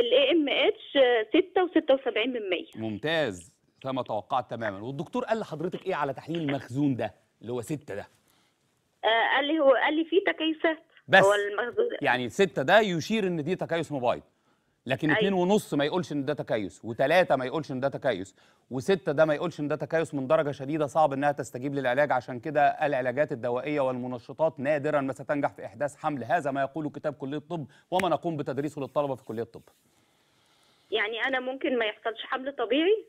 ال AMH 6 و76 من 100 ممتاز كما توقعت تماما. والدكتور قال لحضرتك إيه على تحليل المخزون ده اللي هو ستة ده؟ آه، قال لي هو قال لي في تكيسات بس. هو المخزون يعني ستة ده يشير إن دي تكيس مبيض لكن أيوة. اتنين ونص ما يقولش إن ده تكيس وتلاتة ما يقولش إن ده تكيس وستة ده ما يقولش إن ده تكيس من درجة شديدة صعب إنها تستجيب للعلاج. عشان كده العلاجات الدوائية والمنشطات نادرا ما ستنجح في إحداث حمل هذا ما يقوله كتاب كلية الطب وما نقوم بتدريسه للطلبة في كلية الطب. يعني أنا ممكن ما يحصلش حمل طبيعي؟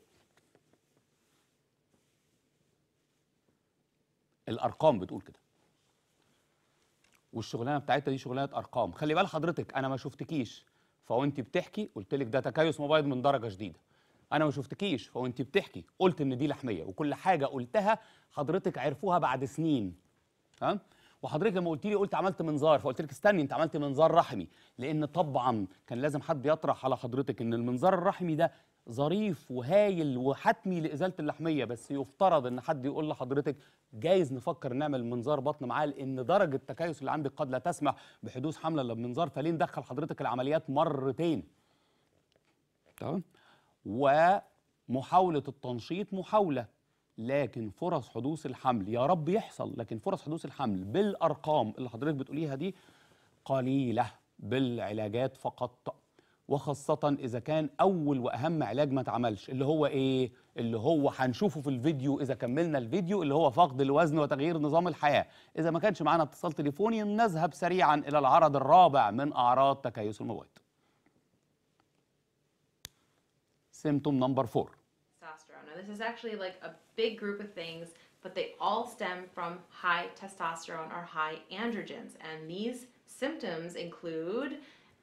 الأرقام بتقول كده. والشغلانة بتاعتها دي شغلانة أرقام. خلي بال حضرتك أنا ما شفتكيش. فوانت بتحكي قلت لك ده تكيس مبيض من درجة شديدة. أنا ما شفتكيش فوانت بتحكي قلت إن دي لحمية وكل حاجة قلتها حضرتك عرفوها بعد سنين. تمام؟ وحضرتك لما قلت لي قلت عملت منظار فقلت لك استني أنت عملت منظار رحمي لأن طبعا كان لازم حد يطرح على حضرتك إن المنظار الرحمي ده ظريف وهايل وحتمي لإزالة اللحمية بس يفترض إن حد يقول لحضرتك جايز نفكر نعمل منظار بطن معاه لأن درجة التكيس اللي عندك قد لا تسمح بحدوث حملة إلا بمنظار فليه ندخل حضرتك العمليات مرتين. تمام؟ ومحاولة التنشيط محاولة لكن فرص حدوث الحمل يا رب يحصل لكن فرص حدوث الحمل بالأرقام اللي حضرتك بتقوليها دي قليلة بالعلاجات فقط وخاصة إذا كان أول وأهم علاج ما اتعملش اللي هو إيه؟ اللي هو هنشوفه في الفيديو إذا كملنا الفيديو اللي هو فقد الوزن وتغيير نظام الحياة إذا ما كانش معانا اتصال تليفوني نذهب سريعا إلى العرض الرابع من أعراض تكيس المبيض symptom number four this is actually like a big group of things, but they all stem from high testosterone or high androgens. And these symptoms include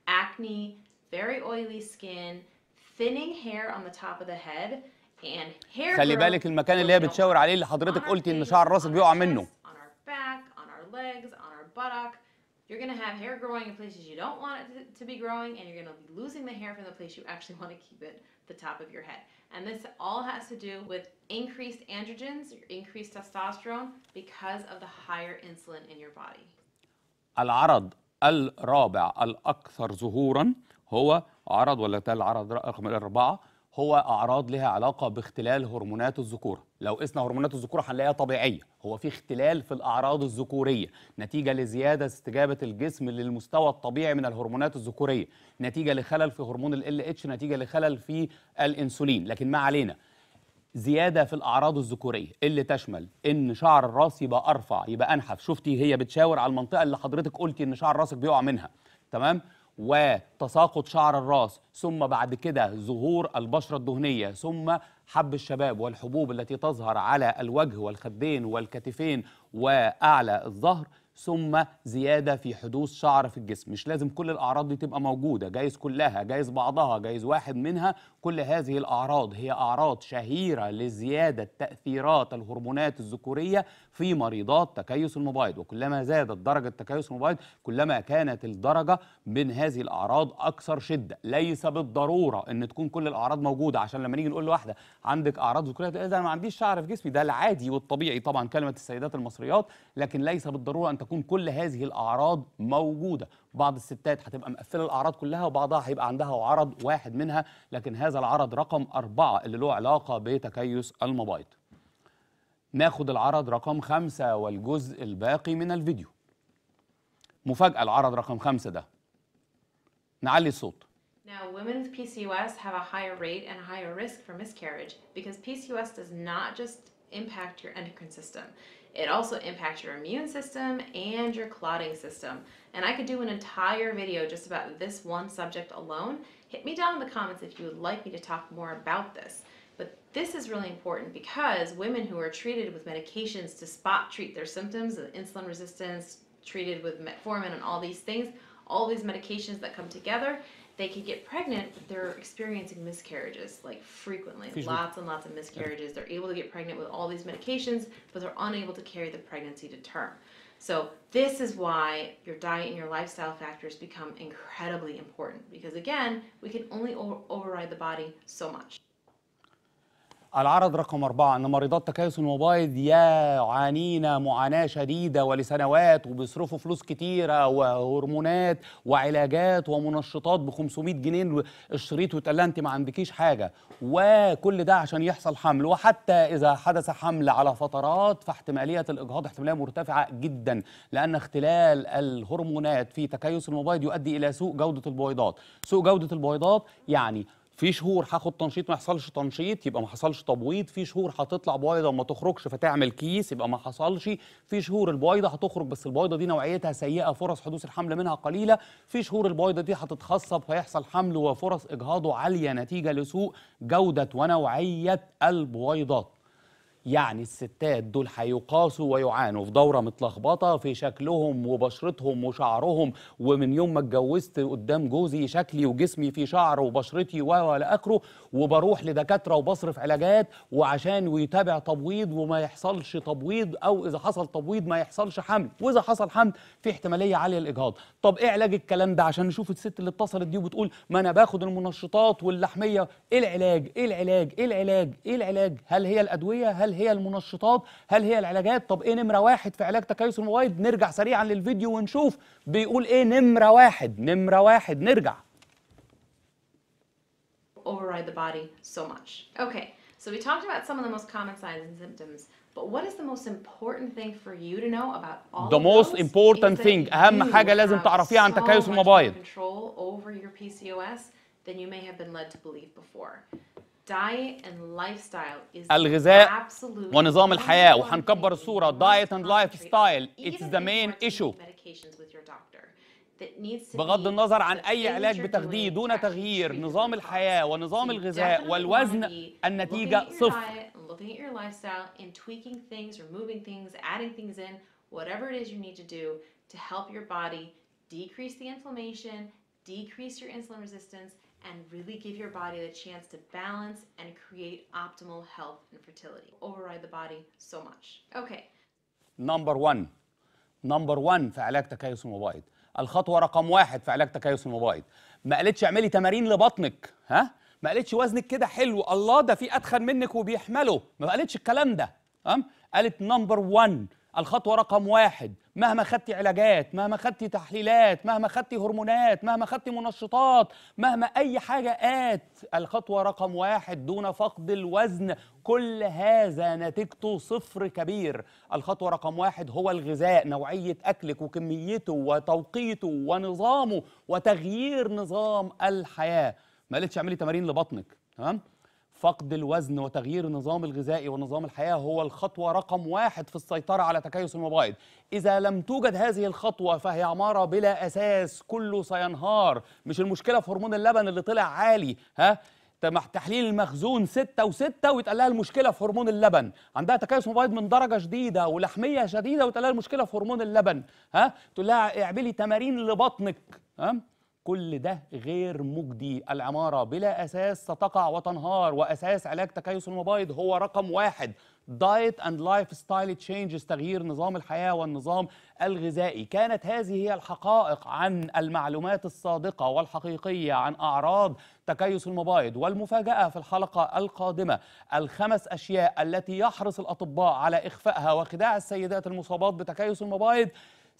acne, very oily skin, thinning hair on the top of the head, and hair خلي growth بالك المكان where اللي هي we don't بتشاور want عليه اللي on حضرتك our قلتي ان face, شعر راسك on بيقع our منه chest, on our back, on our legs, on our buttock. You're gonna have hair growing in places you don't want it to, to be growing, and you're gonna be losing the hair from the place you actually want to keep it, the top of your head. And this all has to do with increased androgens, increased testosterone, because of the higher insulin in your body. العرض الرابع الأكثر ظهورا هو عرض ولا ده العرض رقم الأربعة هو أعراض لها علاقة باختلال هرمونات الذكورة. لو قسنا هرمونات الذكورة هنلاقيها طبيعية. هو في اختلال في الأعراض الذكورية. نتيجة لزيادة استجابة الجسم للمستوى الطبيعي من الهرمونات الذكورية. نتيجة لخلل في هرمون ال اتش نتيجة لخلل في الأنسولين. لكن ما علينا. زيادة في الأعراض الذكورية اللي تشمل إن شعر الرأس يبقى أرفع يبقى أنحف. شفتي هي بتشاور على المنطقة اللي حضرتك قلتي إن شعر راسك بيقع منها. تمام؟ وتساقط شعر الراس ثم بعد كده ظهور البشرة الدهنية ثم حب الشباب والحبوب التي تظهر على الوجه والخدين والكتفين وأعلى الظهر ثم زيادة في حدوث شعر في الجسم. مش لازم كل الأعراض دي تبقى موجودة. جايز كلها جايز بعضها جايز واحد منها. كل هذه الأعراض هي أعراض شهيرة لزيادة تأثيرات الهرمونات الذكورية في مريضات تكيس المبيض وكلما زادت درجة تكيس المبيض كلما كانت الدرجة من هذه الأعراض أكثر شدة. ليس بالضرورة إن تكون كل الأعراض موجودة. عشان لما نيجي نقول لواحدة عندك أعراض ذكورية؟ تقول ما عنديش شعر في جسمي. ده العادي والطبيعي. طبعا كلمة السيدات المصريات لكن ليس بالضرورة أن تكون كل هذه الأعراض موجودة. بعض الستات هتبقى مقفلة الأعراض كلها وبعضها هيبقى عندها عرض واحد منها لكن هذا العرض رقم أربعة اللي له علاقة بتكيس المبيض ناخد العرض رقم خمسة والجزء الباقي من الفيديو. مفاجأة العرض رقم خمسة ده. نعلي الصوت. Now, women with PCOS have a higher rate and a higher risk for miscarriage because PCOS does not just impact your endocrine system. It also impacts your immune system and your clotting system. And I could do an entire video just about this one subject alone. Hit me down in the comments if you would like me to talk more about this. But this is really important because women who are treated with medications to spot treat their symptoms of insulin resistance, treated with metformin and all these things, all these medications that come together, they could get pregnant, but they're experiencing miscarriages like frequently, lots and lots of miscarriages. They're able to get pregnant with all these medications, but they're unable to carry the pregnancy to term. So this is why your diet and your lifestyle factors become incredibly important because again, we can only o- override the body so much. العرض رقم أربعة أن مريضات تكيس المبايض يعانين معاناة شديدة ولسنوات وبيصرفوا فلوس كتيرة وهرمونات وعلاجات ومنشطات ب 500 جنيه الشريط ويتقال لها أنت ما عندكيش حاجة. وكل ده عشان يحصل حمل. وحتى إذا حدث حمل على فترات فاحتمالية الإجهاض احتمالية مرتفعة جدا لأن اختلال الهرمونات في تكيس المبايض يؤدي إلى سوء جودة البويضات. سوء جودة البويضات يعني في شهور هاخد تنشيط ما يحصلش تنشيط يبقى ما حصلش تبويض. في شهور هتطلع بويضة وما تخرجش فتعمل كيس يبقى ما حصلش. في شهور البويضة هتخرج بس البويضة دي نوعيتها سيئة فرص حدوث الحمل منها قليلة. في شهور البويضة دي هتتخصب فيحصل حمل وفرص إجهاضه عالية نتيجة لسوء جودة ونوعية البويضات. يعني الستات دول هيقاسوا ويعانوا في دورة متلخبطة في شكلهم وبشرتهم وشعرهم ومن يوم ما اتجوزت قدام جوزي شكلي وجسمي في شعر وبشرتي و إلى اخره وبروح لدكاترة وبصرف علاجات وعشان ويتابع تبويض وما يحصلش تبويض أو إذا حصل تبويض ما يحصلش حمل وإذا حصل حمل في احتمالية عالية للإجهاض. طب إيه علاج الكلام ده؟ عشان نشوف الست اللي اتصلت دي وبتقول ما أنا باخد المنشطات واللحمية إيه العلاج؟ إيه العلاج؟ إيه العلاج؟ إيه العلاج؟ هل هي الأدوية؟ هل هي المنشطات هل هي العلاجات طب إيه نمرة واحد في علاج تكيس المبايض نرجع سريعا للفيديو ونشوف بيقول إيه نمرة واحد نمرة واحد نرجع override the body so much. Okay, so we talked about some of the most common signs and symptoms, but what is the most important thing for you to know about all The most important thing، أهم you حاجة لازم تعرفيها عن تكيس المبايض. control over your PCOS than you may have been led to believe before. الغذاء ونظام الحياة وهنكبر الصورة دايت اند لايف ستايل it's the main issue. بغض النظر عن أي علاج بتاخديه دون تغيير نظام الحياة ونظام الغذاء والوزن النتيجة صفر. Whatever it is you need to do to help your body decrease the inflammation decrease your insulin resistance, and really give your body the chance to balance and create optimal health and fertility. Override the body so much. Okay, number 1 number 1 في علاج تكيس المبايض. الخطوة رقم واحد في علاج تكيس المبايض. ما قالتش اعملي تمارين لبطنك ها؟ ما قالتش وزنك كده حلو. الله ده في اتخن منك وبيحمله. ما قالتش الكلام ده. تمام؟ قالت number 1 الخطوة رقم واحد. مهما خدتي علاجات مهما خدتي تحليلات مهما خدتي هرمونات مهما خدتي منشطات مهما أي حاجة آت. الخطوة رقم واحد دون فقد الوزن. كل هذا نتيجته صفر كبير. الخطوة رقم واحد هو الغذاء نوعية أكلك وكميته وتوقيته ونظامه وتغيير نظام الحياة. ما قالتش اعملي تمارين لبطنك تمام؟ فقد الوزن وتغيير النظام الغذائي ونظام الحياة هو الخطوة رقم واحد في السيطرة على تكيس المبايض إذا لم توجد هذه الخطوة فهي عمارة بلا أساس كله سينهار. مش المشكلة في هرمون اللبن اللي طلع عالي ها؟ تحليل المخزون ستة وستة ويتقال لها المشكلة في هرمون اللبن. عندها تكيس مبايض من درجة شديدة ولحمية شديدة ويتقال لها المشكلة في هرمون اللبن ها؟ تقول لها اعملي تمارين لبطنك ها؟ كل ده غير مجدي. العمارة بلا أساس ستقع وتنهار وأساس علاج تكيس المبايض هو رقم واحد. diet and lifestyle changes تغيير نظام الحياة والنظام الغذائي. كانت هذه هي الحقائق عن المعلومات الصادقة والحقيقية عن أعراض تكيس المبايض والمفاجأة في الحلقة القادمة. الخمس أشياء التي يحرص الأطباء على إخفائها وخداع السيدات المصابات بتكيس المبايض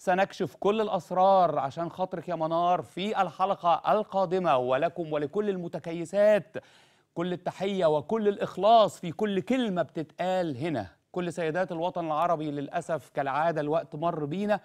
سنكشف كل الأسرار عشان خاطرك يا منار في الحلقة القادمة. ولكم ولكل المتكيسات كل التحية وكل الإخلاص في كل كلمة بتتقال هنا. كل سيدات الوطن العربي للأسف كالعادة الوقت مر بينا.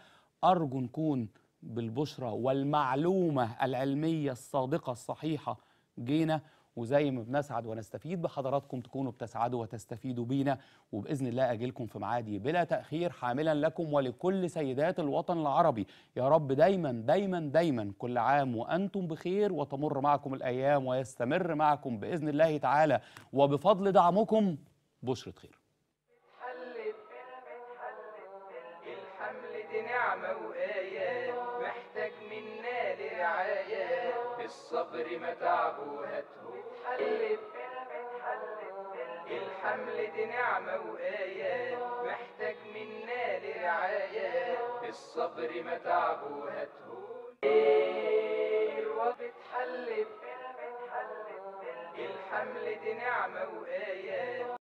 أرجو نكون بالبشرة والمعلومة العلمية الصادقة الصحيحة جينا وزي ما بنسعد ونستفيد بحضراتكم تكونوا بتسعدوا وتستفيدوا بينا. وبإذن الله أجيلكم في ميعادي بلا تأخير حاملا لكم ولكل سيدات الوطن العربي. يا رب دايما دايما دايما كل عام وأنتم بخير وتمر معكم الأيام ويستمر معكم بإذن الله تعالى. وبفضل دعمكم بشرة خير. الحمل دي نعمة وآية محتاج منا لرعاية الصبر متعب وهاته اتحلت الحمل دي نعمة وآيات محتاج منا لرعاية. الصبر ما تعبه هتهون وبتحلت الحمل دي نعمة وآيات